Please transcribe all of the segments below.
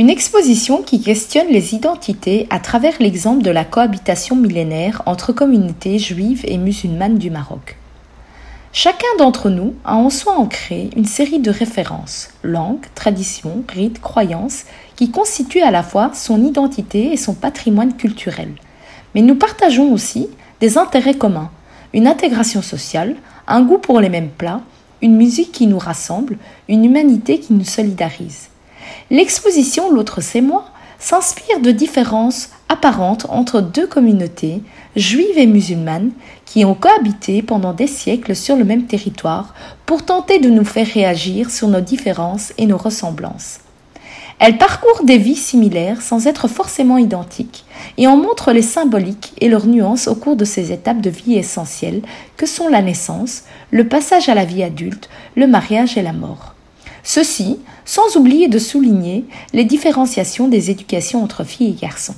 Une exposition qui questionne les identités à travers l'exemple de la cohabitation millénaire entre communautés juives et musulmanes du Maroc. Chacun d'entre nous a en soi ancré une série de références, langues, traditions, rites, croyances, qui constituent à la fois son identité et son patrimoine culturel. Mais nous partageons aussi des intérêts communs, une intégration sociale, un goût pour les mêmes plats, une musique qui nous rassemble, une humanité qui nous solidarise. L'exposition L'autre c'est moi s'inspire de différences apparentes entre deux communautés, juives et musulmanes, qui ont cohabité pendant des siècles sur le même territoire pour tenter de nous faire réagir sur nos différences et nos ressemblances. Elle parcourt des vies similaires sans être forcément identiques et en montre les symboliques et leurs nuances au cours de ces étapes de vie essentielles que sont la naissance, le passage à la vie adulte, le mariage et la mort. Ceci sans oublier de souligner les différenciations des éducations entre filles et garçons.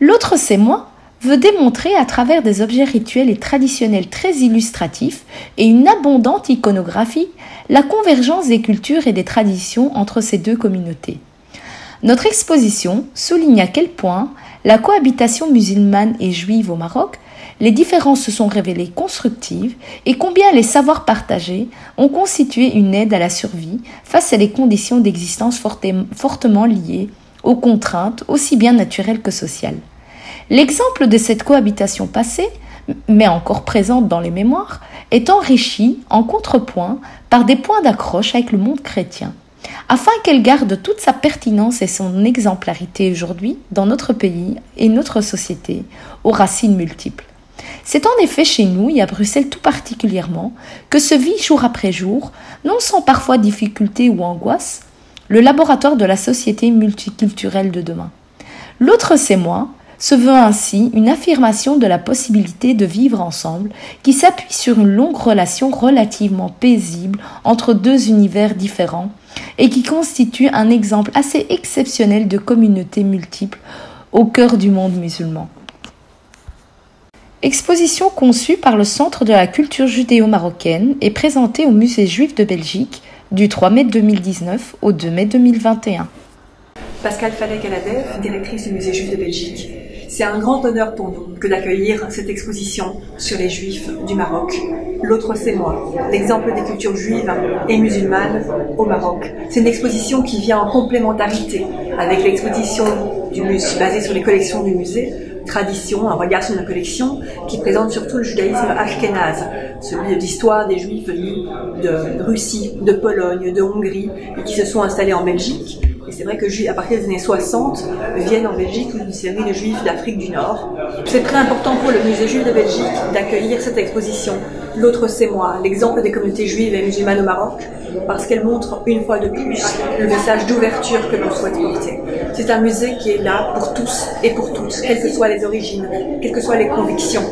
L'autre c'est moi veut démontrer à travers des objets rituels et traditionnels très illustratifs et une abondante iconographie la convergence des cultures et des traditions entre ces deux communautés. Notre exposition souligne à quel point la cohabitation musulmane et juive au Maroc, les différences se sont révélées constructives et combien les savoirs partagés ont constitué une aide à la survie face à des conditions d'existence fortement liées aux contraintes aussi bien naturelles que sociales. L'exemple de cette cohabitation passée, mais encore présente dans les mémoires, est enrichi en contrepoint par des points d'accroche avec le monde chrétien, afin qu'elle garde toute sa pertinence et son exemplarité aujourd'hui dans notre pays et notre société, aux racines multiples. C'est en effet chez nous, et à Bruxelles tout particulièrement, que se vit jour après jour, non sans parfois difficulté ou angoisse, le laboratoire de la société multiculturelle de demain. L'autre c'est moi, se veut ainsi une affirmation de la possibilité de vivre ensemble qui s'appuie sur une longue relation relativement paisible entre deux univers différents et qui constitue un exemple assez exceptionnel de communautés multiples au cœur du monde musulman. Exposition conçue par le Centre de la culture judéo-marocaine et présentée au Musée juif de Belgique du 3 mai 2019 au 2 mai 2021. Pascal Falek-Aladef, directrice du Musée juif de Belgique. C'est un grand honneur pour nous que d'accueillir cette exposition sur les juifs du Maroc. L'autre, c'est moi, l'exemple des cultures juives et musulmanes au Maroc. C'est une exposition qui vient en complémentarité avec l'exposition du musée, basée sur les collections du musée, Tradition, un regard sur la collection, qui présente surtout le judaïsme ashkénaze, celui d'histoire des juifs venus de Russie, de Pologne, de Hongrie, et qui se sont installés en Belgique et c'est vrai que à partir des années 60, viennent en Belgique une série de juifs d'Afrique du Nord. C'est très important pour le musée juif de Belgique d'accueillir cette exposition. L'autre, c'est moi, l'exemple des communautés juives et musulmanes au Maroc, parce qu'elle montre une fois de plus le message d'ouverture que l'on souhaite porter. C'est un musée qui est là pour tous et pour toutes, quelles que soient les origines, quelles que soient les convictions.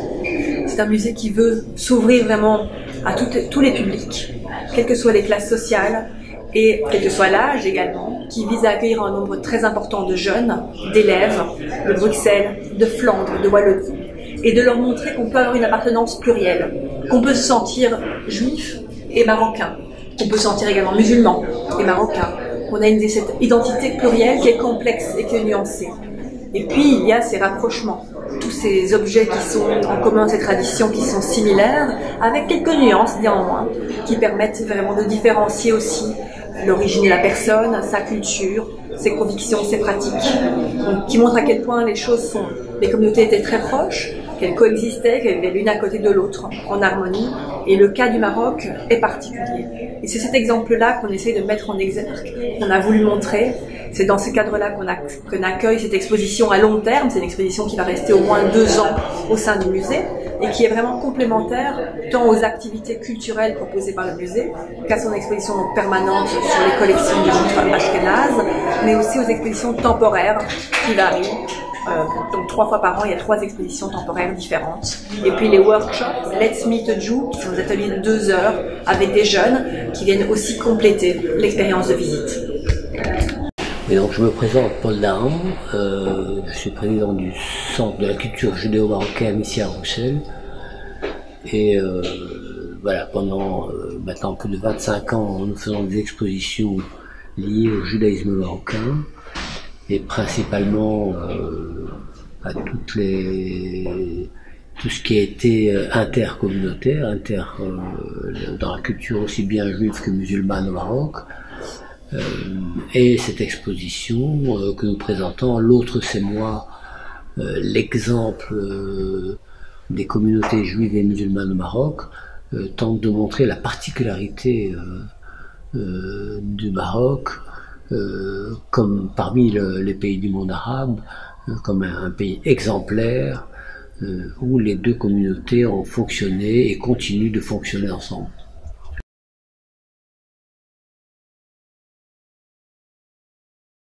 C'est un musée qui veut s'ouvrir vraiment à tous les publics, quelles que soient les classes sociales, et quel que soit l'âge également, qui vise à accueillir un nombre très important de jeunes, d'élèves de Bruxelles, de Flandre, de Wallonie, et de leur montrer qu'on peut avoir une appartenance plurielle, qu'on peut se sentir juif et marocain, qu'on peut se sentir également musulman et marocain, qu'on a une, cette identité plurielle qui est complexe et qui est nuancée. Et puis il y a ces rapprochements, tous ces objets qui sont en commun, ces traditions qui sont similaires, avec quelques nuances néanmoins, qui permettent vraiment de différencier aussi l'origine de la personne, sa culture, ses convictions, ses pratiques, qui montrent à quel point les choses sont, les communautés étaient très proches, qu'elles coexistaient, qu'elles étaient l'une à côté de l'autre, en harmonie. Et le cas du Maroc est particulier. Et c'est cet exemple-là qu'on essaie de mettre en exergue, qu'on a voulu montrer. C'est dans ce cadre-là qu'on accueille cette exposition à long terme. C'est une exposition qui va rester au moins deux ans au sein du musée et qui est vraiment complémentaire tant aux activités culturelles proposées par le musée qu'à son exposition permanente sur les collections de juifs ashkénazes, mais aussi aux expositions temporaires qui varient euh, donc trois fois par an, il y a trois expositions temporaires différentes. Et puis les workshops, Let's Meet Jew, qui sont des ateliers de deux heures avec des jeunes qui viennent aussi compléter l'expérience de visite. Et donc je me présente Paul Dahan, euh, je suis président du Centre de la culture judéo-marocaine ici à Bruxelles. Et euh, voilà, pendant maintenant plus de 25 ans, nous faisons des expositions liées au judaïsme marocain et principalement à toutes les tout ce qui a été intercommunautaire, inter, dans la culture aussi bien juive que musulmane au Maroc. Et cette exposition que nous présentons, l'autre c'est moi, l'exemple des communautés juives et musulmanes au Maroc, tente de montrer la particularité euh, du Maroc, euh, comme parmi les pays du monde arabe, euh, comme un, pays exemplaire où les deux communautés ont fonctionné et continuent de fonctionner ensemble.